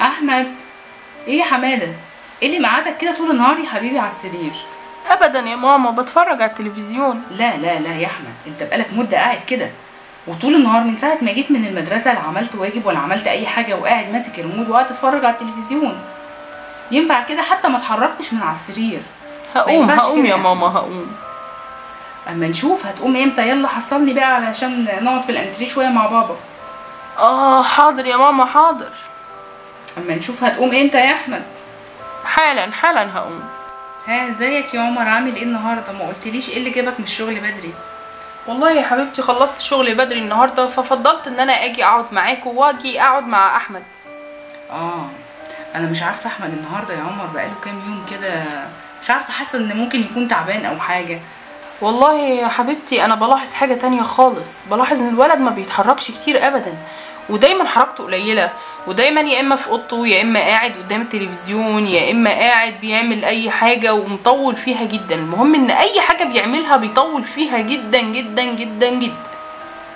أحمد إيه يا حمادة؟ إيه اللي مقعدك كده طول النهار يا حبيبي على السرير؟ ابدا يا ماما بتفرج على التلفزيون. لا لا لا يا أحمد أنت بقالك مدة قاعد كده وطول النهار من ساعة ما جيت من المدرسة لا عملت واجب ولا عملت أي حاجة وقاعد ماسك الريموت وقاعد تتفرج على التلفزيون. ينفع كده حتى ما اتحركتش من على السرير؟ هقوم هقوم يا. ماما هقوم. أما نشوف هتقوم إمتى؟ يلا حصلني بقى علشان نقعد في الأنتريه شوية مع بابا. آه حاضر يا ماما حاضر. أما نشوف هتقوم إمتى يا أحمد؟ حالا حالا هقوم. ها إزيك يا عمر؟ عامل إيه النهارده؟ ما قلتليش إيه اللي جابك من الشغل بدري؟ والله يا حبيبتي خلصت شغلي بدري النهارده ففضلت إن أنا آجي أقعد معاكم وأجي أقعد مع أحمد. آه أنا مش عارفة أحمد النهارده يا عمر بقاله كام يوم كده مش عارفة حاسة إن ممكن يكون تعبان أو حاجة. والله يا حبيبتي أنا بلاحظ حاجة تانية خالص. بلاحظ إن الولد ما بيتحركش كتير ابدا. ودايما حركته قليلة ودايما يا إما في أوضته يا إما قاعد قدام التلفزيون يا إما قاعد بيعمل أي حاجة ومطول فيها جدا. المهم إن أي حاجة بيعملها بيطول فيها جدا جدا جدا جدا.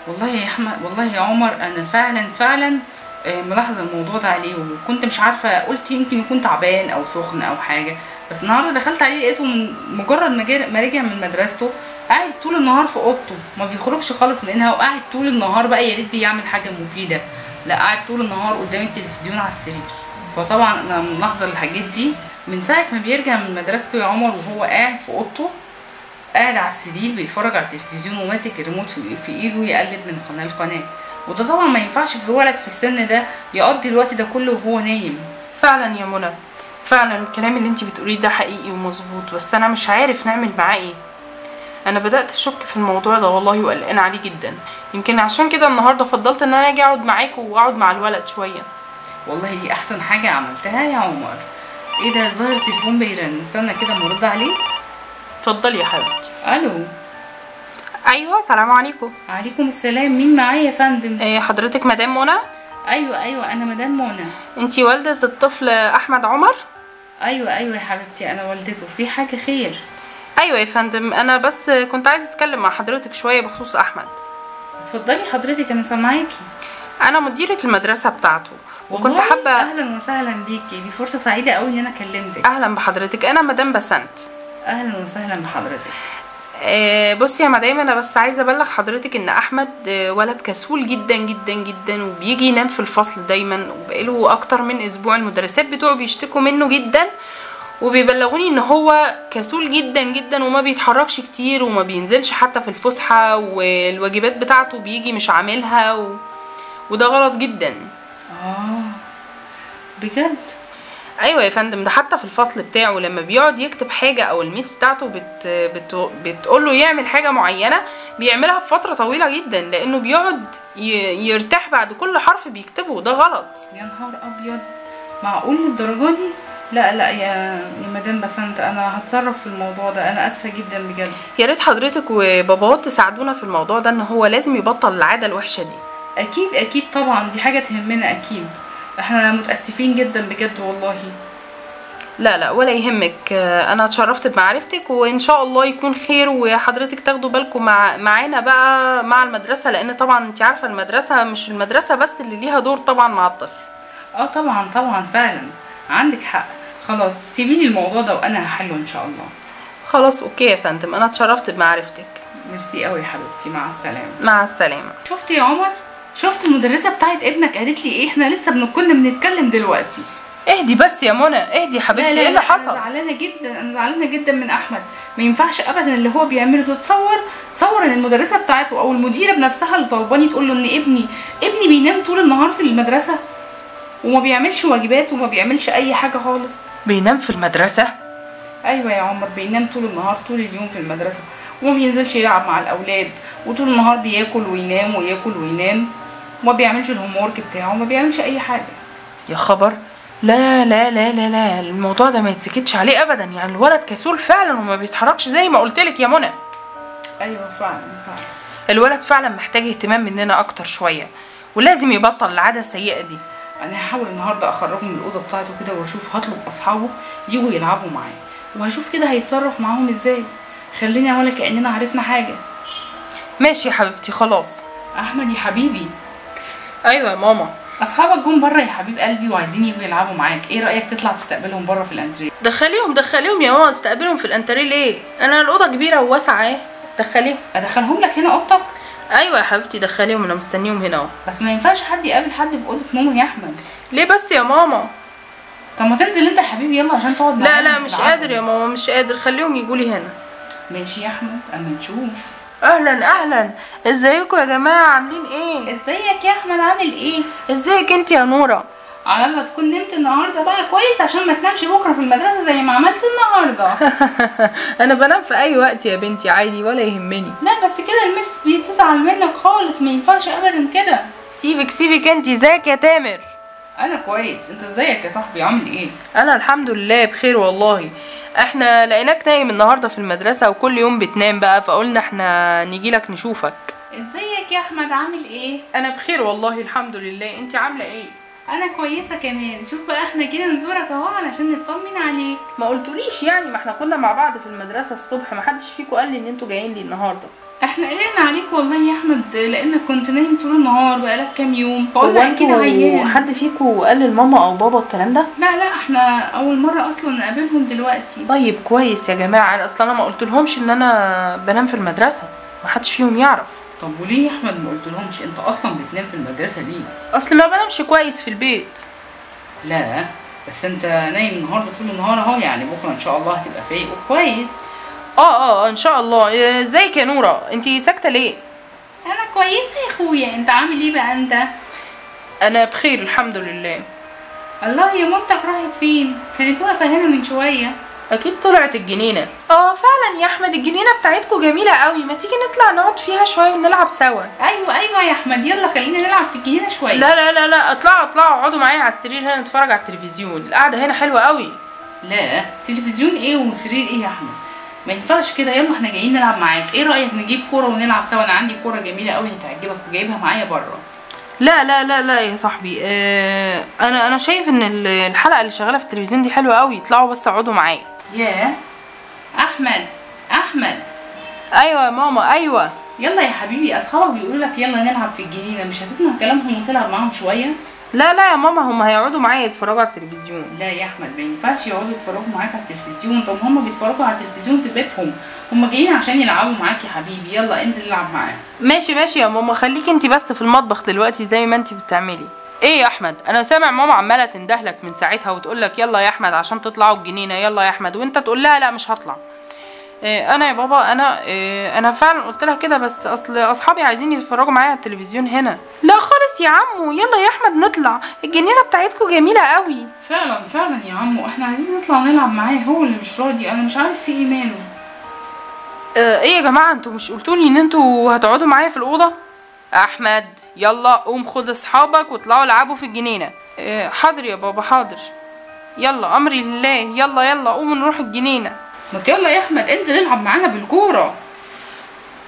والله يا أحمد والله يا عمر أنا فعلا فعلا آه، ملاحظة الموضوع ده عليه وكنت مش عارفة قلت يمكن يكون تعبان أو سخن أو حاجة بس النهارده دخلت عليه لقيته مجرد ما جر- ما رجع من مدرسته قاعد طول النهار في اوضته ما بيخرجش خالص منها وقاعد طول النهار بقى يا ريت بيعمل حاجة مفيدة. لا قاعد طول النهار قدام التلفزيون على السرير. فطبعا أنا ملاحظه الحاجات دي. من ساعة ما بيرجع من مدرسته يا عمر وهو قاعد في أوضته قاعد على السرير بيتفرج على التلفزيون وماسك الريموت في, إيده يقلب من قناة لقناة. وده طبعا ما ينفعش في ولد في السن ده يقضي الوقت ده كله وهو نايم. فعلا يا منى فعلا الكلام اللي انت بتقوليه ده حقيقي ومظبوط بس أنا مش عارف نعمل معاه إيه. أنا بدأت أشك في الموضوع ده والله وقلقان عليه جدا. يمكن عشان كده النهارده فضلت إن أنا أجي أقعد معاكم وأقعد مع الولد شوية. والله دي أحسن حاجة عملتها يا عمر. إيه ده ظاهر التليفون بيرن. استنى كده ما أرد عليه. اتفضلي يا حبيبتي. ألو. أيوه سلام عليكم. عليكم السلام. مين معايا يا فندم؟ إيه حضرتك مدام منى؟ أيوه أيوه أنا مدام منى. انت والدة الطفل أحمد عمر؟ أيوه أيوه يا حبيبتي أنا والدته. في حاجة خير؟ أيوه يا فندم أنا بس كنت عايزة أتكلم مع حضرتك شوية بخصوص أحمد. اتفضلي حضرتك أنا سامعاكي. أنا مديرة المدرسة بتاعته وكنت حابة أهلا وسهلا بيكي دي فرصة سعيدة قوي إن أنا كلمتك. أهلا بحضرتك أنا مدام بسنت. أهلا وسهلا بحضرتك. آه، بصي يا مدام أنا بس عايزة أبلغ حضرتك إن أحمد آه، ولد كسول جدا جدا جدا وبيجي ينام في الفصل دايما وبقاله أكتر من أسبوع المدرسات بتوعه بيشتكوا منه جدا. وبيبلغوني إن هو كسول جدا جدا وما بيتحركش كتير وما بينزلش حتى في الفسحة والواجبات بتاعته بيجي مش عاملها و... وده غلط جدا. آه. بجد؟ أيوه يا فندم ده حتى في الفصل بتاعه لما بيقعد يكتب حاجة أو الميس بتاعته بت بت بتقول له يعمل حاجة معينة بيعملها بفتره طويلة جدا لأنه بيقعد ي... يرتاح بعد كل حرف بيكتبه ده غلط. يا نهار أبيض! معقول للدرجة دي؟ لا لا يا يا مدام بسنت أنا هتصرف في الموضوع ده. أنا آسفة جدا بجد. يا ريت حضرتك وباباه تساعدونا في الموضوع ده إن هو لازم يبطل العادة الوحشة دي. أكيد أكيد طبعا. دي حاجة تهمنا أكيد. إحنا متأسفين جدا بجد والله. لا لا ولا يهمك. أنا اتشرفت بمعرفتك وإن شاء الله يكون خير وحضرتك تاخدوا بالكم مع معانا بقى مع المدرسة لأن طبعا انت عارفة المدرسة مش المدرسة بس اللي ليها دور طبعا مع الطفل. آه طبعا طبعا فعلا. عندك حق. خلاص سيبيلي الموضوع ده وأنا هحله إن شاء الله. خلاص OK يا فندم. أنا اتشرفت بمعرفتك. ميرسي قوي يا حبيبتي. مع السلامة. مع السلامة. شفت يا عمر؟ شفت المدرسة بتاعت ابنك قالت لي إيه؟ إحنا لسه بن- كنا بنتكلم دلوقتي. اهدي بس يا منى. اهدي يا حبيبتي. إيه اللي أنا حصل؟ زعلانة جدا أنا زعلانة جدا من أحمد. ما ينفعش ابدا اللي هو بيعمله ده تصور تصور إن المدرسة بتاعته أو المديرة بنفسها اللي طلباني تقول له إن ابني ابني بينام طول النهار في المدرسة. وما بيعملش واجبات وما بيعملش أي حاجة خالص. بينام في المدرسة؟ أيوه يا عمر بينام طول النهار طول اليوم في المدرسة. وما بينزلش يلعب مع الأولاد وطول النهار بياكل وينام وياكل وينام. وما بيعملش الهوم ورك بتاعه وما بيعملش أي حاجة. يا خبر. لا لا لا لا لا الموضوع ده ما يتسكتش عليه ابدا. يعني الولد كسول فعلا وما بيتحركش زي ما قلت لك يا منى. أيوه فعلا فعلا. الولد فعلا محتاج اهتمام مننا أكتر شوية ولازم يبطل العادة السيئة دي. أنا هحاول النهارده اخرجه من الاوضه بتاعته كده واشوف هطلب اصحابه يجوا يلعبوا معاه وهشوف كده هيتصرف معاهم إزاي. خلينا ولا كأننا عرفنا حاجة. ماشي يا حبيبتي خلاص. أحمد يا حبيبي. أيوه يا ماما. أصحابك جم بره يا حبيب قلبي وعايزين يجوا يلعبوا معاك. إيه رأيك تطلع تستقبلهم بره في الأنتريه؟ دخليهم دخليهم يا ماما استقبلهم في الأنتريه ليه؟ أنا الأوضة كبيرة وواسعة أهي. دخليهم. أدخلهم لك هنا أوضتك؟ أيوه يا حبيبتي دخليهم أنا مستنيهم هنا أهو. بس ما ينفعش حد يقابل حد في اوضه نومه يا أحمد. ليه بس يا ماما؟ طب ما تنزل أنت يا حبيبي يلا عشان تقعد لا لا مش. قادر يا ماما مش قادر. خليهم يجوا لي هنا. ماشي يا أحمد أما نشوف. أهلا أهلا. ازيكم يا جماعة؟ عاملين إيه؟ إزيك يا أحمد؟ عامل إيه؟ إزيك أنت يا نورة؟ على الله تكون نمت النهارده بقى كويس عشان ما تنامش بكرة في المدرسة زي ما عملت النهارده. أنا بنام في أي وقت يا بنتي عادي ولا يهمني. لا بس كده المس بتزعل منك خالص ما ينفعش ابدا كده. سيبك سيبك انت إزيك يا تامر؟ أنا كويس. أنت إزيك يا صاحبي؟ عامل إيه؟ أنا الحمد لله بخير والله. إحنا لقيناك نايم النهارده في المدرسة وكل يوم بتنام بقى فقلنا إحنا نيجي لك نشوفك. إزيك يا أحمد؟ عامل إيه؟ أنا بخير والله الحمد لله. انت عاملة إيه؟ أنا كويسة كمان. شوف بقى إحنا جينا نزورك أهو علشان نطمن عليك. ما قلتوليش يعني ما إحنا كنا مع بعض في المدرسة الصبح ما حدش فيكم قال لي إن أنتوا جايين لي النهارده. إحنا قلقنا عليك والله يا أحمد لانك كنت نايم طول النهار بقالك كام يوم. فقلنا أكيد أنتوا عيان. حد فيكم قال لماما أو بابا الكلام ده؟ لا لا إحنا أول مرة أصلا نقابلهم دلوقتي. طيب كويس يا جماعة أصل أنا ما قلتلهمش إن أنا بنام في المدرسة ما حدش فيهم يعرف. طب وليه يا أحمد ما قلتلهمش؟ أنت أصلا بتنام في المدرسة ليه؟ أصل ما بنامش كويس في البيت. لا بس أنت نايم النهارده طول النهار أهو يعني بكرة إن شاء الله هتبقى فايق وكويس. آه آه إن شاء الله. إيه، إزيك يا نورة؟ انتي ساكتة ليه؟ أنا كويسة يا أخويا. أنت عامل إيه بقى أنت؟ أنا بخير الحمد لله. الله يا مامتك راحت فين؟ كانت واقفة هنا من شوية. أكيد طلعت الجنينة. آه فعلا يا أحمد الجنينة بتاعتكم جميلة قوي. ما تيجي نطلع نقعد فيها شوية ونلعب سوا؟ أيوه أيوه يا أحمد. يلا خلينا نلعب في الجنينة شوية. لا لا لا لا اطلعوا اطلعوا. اقعدوا معايا على السرير هنا نتفرج على التلفزيون. القعدة هنا حلوة قوي. لا تلفزيون إيه وسرير إيه يا أحمد؟ ما ينفعش كده. يلا إحنا جايين نلعب معاك. إيه رأيك نجيب كورة ونلعب سوا؟ أنا عندي كورة جميلة قوي هتعجبك. وجايبها معايا بره. لا لا لا لا يا صاحبي. آه أنا أنا شايف إن ال- الحلقة اللي شغالة في التلفزيون دي حلوة قوي. اطلعوا بس اقعدوا معايا. ياه. أحمد أحمد. أيوه يا ماما أيوه. يلا يا حبيبي أصحابك بيقولوا لك يلا نلعب في الجنينة. مش هتسمع كلامهم وتلعب معاهم شوية؟ لا لا يا ماما هم هيقعدوا معايا يتفرجوا على التلفزيون. لا يا أحمد ما ينفعش يقعدوا يتفرجوا معاك على التلفزيون. طب هم بيتفرجوا على التلفزيون في بيتهم. هم جايين عشان يلعبوا معاك يا حبيبي. يلا انزل العب معاهم. ماشي ماشي يا ماما. خليكي انت بس في المطبخ دلوقتي زي ما انت بتعملي. إيه يا أحمد؟ أنا سامع ماما عمالة تندهلك من ساعتها وتقول لك يلا يا أحمد عشان تطلعوا الجنينة يلا يا أحمد. وأنت تقول لها لا مش هطلع. إيه أنا يا بابا أنا إيه أنا فعلا قلت لها كده بس أصل أصحابي عايزين يتفرجوا معايا على التلفزيون هنا. لا خالص يا عمو يلا يا أحمد نطلع. الجنينة بتاعتكم جميلة قوي. فعلا فعلا يا عمو. إحنا عايزين نطلع نلعب معاه هو اللي مش راضي أنا مش عارف في إيه ماله إيه يا جماعة أنتوا مش قلتولي إن أنتوا هتقعدوا معايا في الأوضة؟ أحمد يلا قوم خد أصحابك واطلعوا العبوا في الجنينة. آه حاضر يا بابا حاضر. يلا امري لله. يلا يلا قوموا نروح الجنينة. ما يلا يا أحمد انزل العب معانا بالكورة.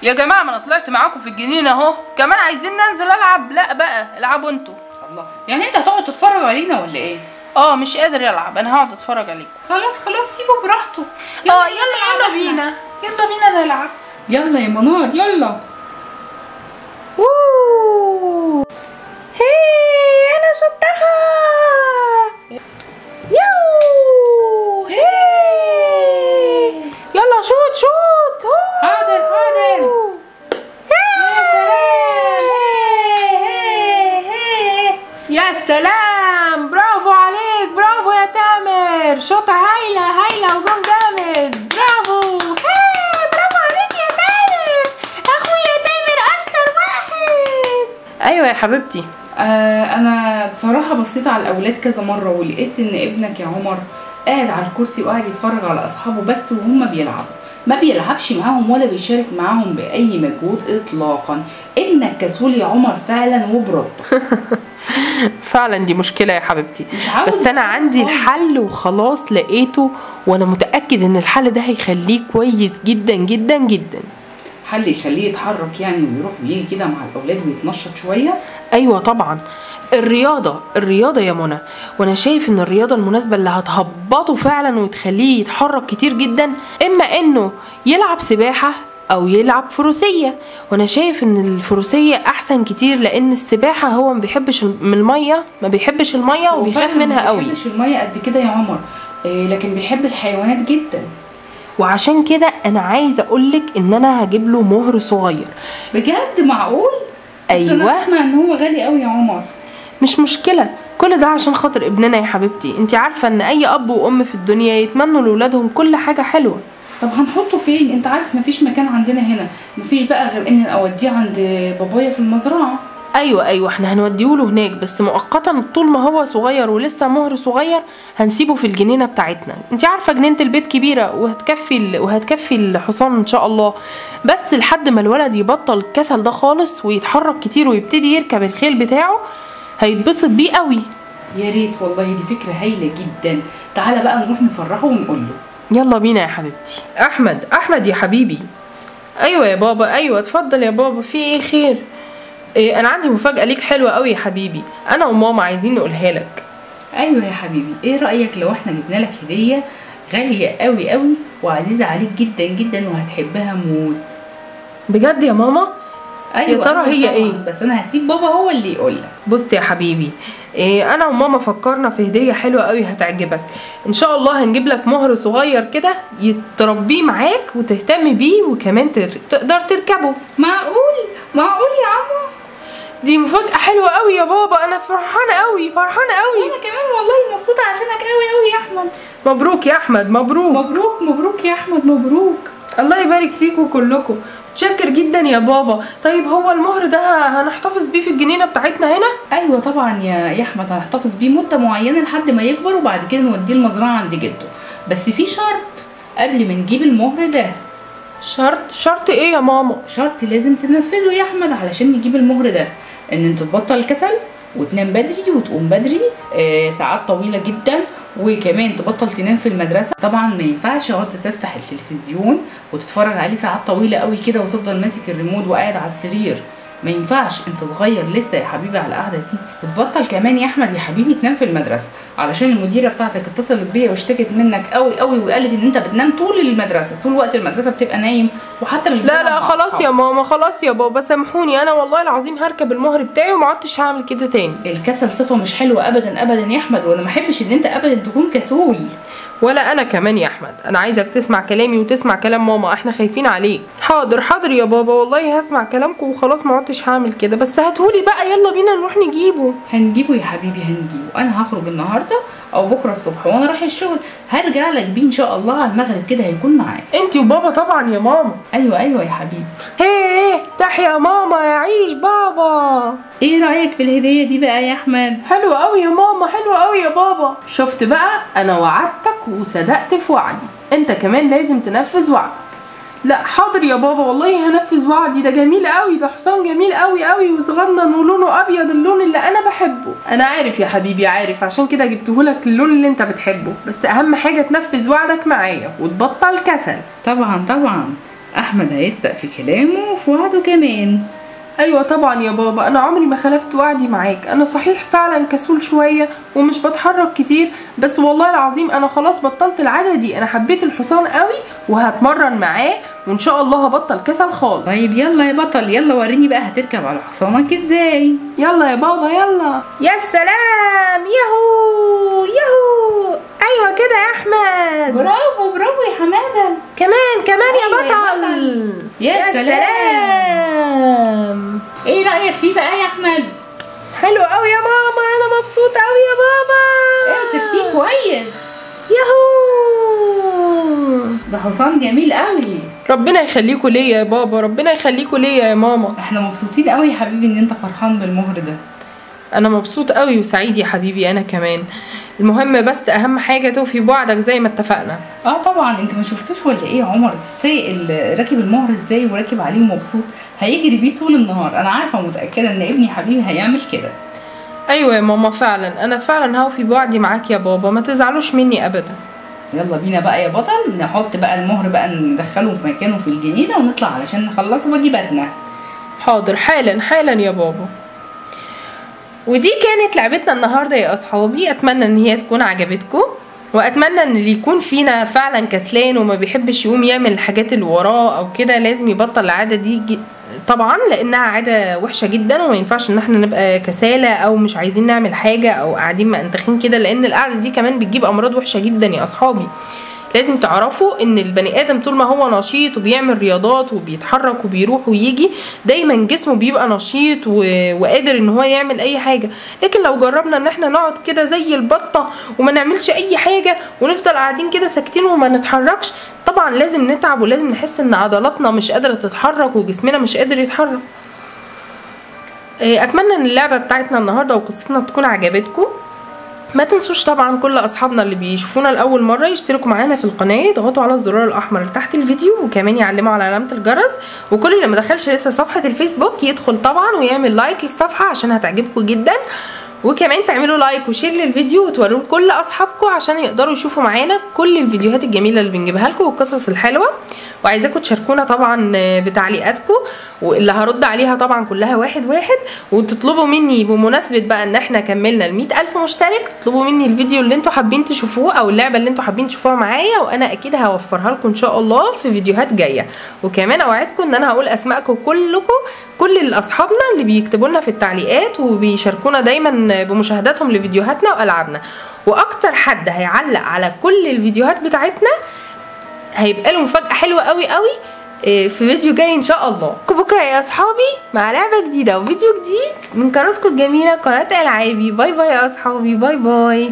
يا جماعة ما أنا طلعت معاكم في الجنينة أهو. كمان عايزين ننزل ألعب؟ لا بقى العبوا أنتوا. الله. يعني أنت هتقعد تتفرج علينا ولا إيه؟ آه مش قادر ألعب. أنا هقعد أتفرج عليكم. خلاص خلاص سيبه براحته آه يلا يلا بينا. يلا بينا نلعب. يلا يا منار يلا. أوه. هي أنا شطها يو هي يلا شوت شوت أوه. حاضر حاضر يا سلام برافو عليك برافو يا تامر شوطة هايلة هايلة وجون جامد برافو هي برافو عليك يا تامر اخويا تامر اشطر واحد أيوه يا حبيبتي. آه أنا بصراحة بصيت على الأولاد كذا مرة ولقيت إن ابنك يا عمر قاعد على الكرسي وقاعد يتفرج على أصحابه بس وهم بيلعبوا. ما بيلعبش معاهم ولا بيشارك معاهم بأي مجهود اطلاقا. ابنك كسول يا عمر فعلا وبرد. فعلا دي مشكلة يا حبيبتي. مش بس أنا عندي. الحل وخلاص لقيته وأنا متأكد إن الحل ده هيخليه كويس جدا جدا جدا. حل يخليه يتحرك يعني ويروح ويجي كده مع الأولاد ويتنشط شوية؟ أيوه طبعا. الرياضة الرياضة يا منى. وأنا شايف إن الرياضة المناسبة اللي هتهبطه فعلا وتخليه يتحرك كتير جدا إما إنه يلعب سباحة أو يلعب فروسية. وأنا شايف إن الفروسية أحسن كتير لأن السباحة هو ما بيحبش من المية ما بيحبش المية وبيخاف منها ما قوي. بيحبش المية قد كده يا عمر. إيه لكن بيحب الحيوانات جدا. وعشان كده أنا عايزة أقولك إن أنا هجيب له مهر صغير. بجد معقول؟ بس أيوة. أنا أسمع إن هو غالي قوي يا عمر. مش مشكلة. كل ده عشان خاطر ابننا يا حبيبتي. انت عارفة إن أي أب وأم في الدنيا يتمنوا لاولادهم كل حاجة حلوة. طب هنحطه فين؟ انت عارف مفيش مكان عندنا هنا. مفيش بقى غير إن أوديه عند بابايا في المزرعة. أيوه أيوه. إحنا هنوديه له هناك بس مؤقتا طول ما هو صغير ولسه مهر صغير هنسيبه في الجنينة بتاعتنا. أنت عارفة جنينة البيت كبيرة وهتكفي ال... وهتكفي الحصان إن شاء الله. بس لحد ما الولد يبطل الكسل ده خالص ويتحرك كتير ويبتدي يركب الخيل بتاعه هيتبسط بيه قوي. يا ريت والله دي فكرة هايلة جدا. تعالى بقى نروح نفرحه ونقول له. يلا بينا يا حبيبتي. أحمد أحمد يا حبيبي. أيوه يا بابا أيوه اتفضل يا بابا في إيه خير؟ إيه أنا عندي مفاجأة ليك حلوة قوي يا حبيبي. أنا وماما عايزين نقولها لك. أيوه يا حبيبي. إيه رأيك لو إحنا جبنا لك هدية غالية قوي قوي وعزيزة عليك جدا جدا وهتحبها موت؟ بجد يا ماما؟ أيوه ترى أيوة هي طبعاً. إيه؟ بس أنا هسيب بابا هو اللي يقول لك. بص يا حبيبي إيه أنا وماما فكرنا في هدية حلوة قوي هتعجبك. إن شاء الله هنجيب لك مهر صغير كده يتربيه معاك وتهتم بيه وكمان تر... تقدر تركبه. معقول؟ معقول يا عمو؟ دي مفاجأة حلوة قوي يا بابا أنا فرحانة قوي فرحانة قوي أنا كمان والله مبسوطة عشانك قوي قوي يا أحمد. مبروك يا أحمد مبروك. مبروك مبروك يا أحمد مبروك. الله يبارك فيكم كلكم متشكر جدا يا بابا. طيب هو المهر ده هنحتفظ بيه في الجنينة بتاعتنا هنا؟ أيوه طبعا يا يا أحمد هنحتفظ بيه مدة معينة لحد ما يكبر وبعد كده نوديه المزرعة عند جده. بس في شرط قبل ما نجيب المهر ده. شرط؟ شرط إيه يا ماما؟ شرط لازم تنفذه يا أحمد علشان نجيب المهر ده. إن أنت تبطل الكسل وتنام بدري وتقوم بدري آه ساعات طويلة جدا وكمان تبطل تنام في المدرسة. طبعا ما ينفعش اقعد تفتح التلفزيون وتتفرج عليه ساعات طويلة قوي كده وتفضل ماسك الريموت وقاعد على السرير. ما ينفعش انت صغير لسه يا حبيبي على القعده دي. وتبطل كمان يا أحمد يا حبيبي تنام في المدرسة. علشان المديرة بتاعتك اتصلت بيا واشتكت منك قوي قوي وقالت إن أنت بتنام طول المدرسة. طول وقت المدرسة بتبقى نايم وحتى مش لا لا خلاص. يا ماما خلاص يا بابا سامحوني. أنا والله العظيم هركب المهر بتاعي وما عدتش هعمل كده تاني. الكسل صفة مش حلوة أبدا أبدا يا أحمد. وأنا ما أحبش إن أنت أبدا تكون كسول. ولا أنا كمان يا أحمد. أنا عايزك تسمع كلامي وتسمع كلام ماما. إحنا خايفين عليك. حاضر حاضر يا بابا. والله هسمع كلامكم وخلاص ما عدتش هعمل كده. بس هاتهولي بقى. يلا بينا نروح نجيبه. هنجيبه يا حبيبي هنجيبه. أنا هخرج النهاردة أو بكرة الصبح وأنا رايح الشغل. هرجع لك بيه إن شاء الله على المغرب كده هيكون معاك. أنتي وبابا طبعا يا ماما. أيوه أيوه يا حبيبي. هيه تحيا ماما. يعيش بابا. إيه رأيك في الهدية دي بقى يا أحمد؟ حلو قوي يا ماما. حلو قوي يا بابا. شفت بقى؟ أنا وعدتك وصدقت في وعدي. انت كمان لازم تنفذ وعدك لا حاضر يا بابا والله هنفذ وعدي. ده جميل قوي ده حصان جميل قوي قوي وصغنن ولونه أبيض اللون اللي أنا بحبه. أنا عارف يا حبيبي عارف. عشان كده جبتهولك اللون اللي أنت بتحبه. بس أهم حاجة تنفذ وعدك معايا وتبطل كسل. طبعا طبعا. أحمد هيصدق في كلامه وفي وعده كمان. أيوه طبعا يا بابا أنا عمري ما خلفت وعدي معاك. أنا صحيح فعلا كسول شوية ومش بتحرك كتير بس والله العظيم أنا خلاص بطلت العادة دي. أنا حبيت الحصان قوي وهتمرن معاه وإن شاء الله هبطل كسل خالص. طيب يلا يا بطل يلا وريني بقى هتركب على حصانك إزاي. يلا يا بابا يلا. يا سلام يهو يهو أيوه كده يا أحمد. برافو برافو يا حمادة. كمان كمان يا أيوة يا بطل. بطل. يا سلام. إيه رأيك فيه بقى يا أحمد؟ حلو قوي يا ماما. أنا مبسوط قوي يا بابا امسك فيه كويس. ياهو. ده حصان جميل قوي ربنا يخليكوا ليا يا بابا. ربنا يخليكوا ليا يا ماما. إحنا مبسوطين قوي يا حبيبي إن أنت فرحان بالمهر ده. أنا مبسوط قوي وسعيد يا حبيبي أنا كمان. المهم بس أهم حاجة توفي بوعدك زي ما اتفقنا. آه طبعا أنت ما شفتوش ولا إيه يا عمر؟ تستاق ال- راكب المهر إزاي وراكب عليه ومبسوط؟ هيجري بيه طول النهار. أنا عارفة ومتأكدة إن ابني حبيبي هيعمل كده. أيوه يا ماما فعلا. أنا فعلا هوفي بوعدي معاك يا بابا. ما تزعلوش مني ابدا. يلا بينا بقى يا بطل. نحط بقى المهر بقى ندخله في مكانه في الجنينة ونطلع علشان نخلص واجباتنا حاضر. حالا حالا يا بابا. ودي كانت لعبتنا النهارده يا أصحابي. أتمنى إن هي تكون عجبتكم وأتمنى إن اللي يكون فينا فعلا كسلان وما بيحبش يقوم يعمل الحاجات اللي وراه أو كده لازم يبطل العادة دي طبعا لأنها عادة وحشة جدا وما ينفعش إن إحنا نبقى كسالى أو مش عايزين نعمل حاجة أو قاعدين مأنتخين كده لأن القعدة دي كمان بتجيب أمراض وحشة جدا يا أصحابي. لازم تعرفوا إن البني آدم طول ما هو نشيط وبيعمل رياضات وبيتحرك وبيروح ويجي دايما جسمه بيبقى نشيط. وقادر إن هو يعمل أي حاجة لكن لو جربنا إن إحنا نقعد كده زي البطة وما نعملش أي حاجة ونفضل قاعدين كده ساكتين وما نتحركش طبعا لازم نتعب ولازم نحس إن عضلاتنا مش قادرة تتحرك وجسمنا مش قادر يتحرك إيه، أتمنى إن اللعبة بتاعتنا النهارده وقصتنا تكون عجبتكم ما تنسوش طبعا كل أصحابنا اللي بيشوفونا لأول مرة يشتركوا معانا في القناة يضغطوا على الزرار الأحمر اللي تحت الفيديو وكمان يعلموا على علامة الجرس وكل اللي ما دخلش لسه صفحة الفيسبوك يدخل طبعا ويعمل like للصفحة عشان هتعجبكم جدا. وكمان تعملوا like و share للفيديو وتوروه لكل أصحابكم عشان يقدروا يشوفوا معانا كل الفيديوهات الجميلة اللي بنجيبها لكم والقصص الحلوة. وعايزاكم تشاركونا طبعا بتعليقاتكم واللي هرد عليها طبعا كلها واحد واحد وتطلبوا مني بمناسبة بقى إن إحنا كملنا ال ألف مشترك تطلبوا مني الفيديو اللي أنتوا حابين تشوفوه أو اللعبة اللي أنتوا حابين تشوفوها معايا وأنا أكيد هوفرها لكم إن شاء الله في فيديوهات جاية. وكمان أوعدكم إن أنا هقول أسماءكم كلكم كل أصحابنا اللي بيكتبوا لنا في التعليقات وبيشاركونا دايما بمشاهداتهم لفيديوهاتنا وألعابنا. وأكتر حد هيعلق على كل الفيديوهات بتاعتنا هيبقى له مفاجأة حلوة قوي قوي إيه، في فيديو جاي إن شاء الله. بكره يا أصحابي مع لعبة جديدة وفيديو جديد من قناتكم الجميلة قناة ألعابي. bye bye يا أصحابي bye bye.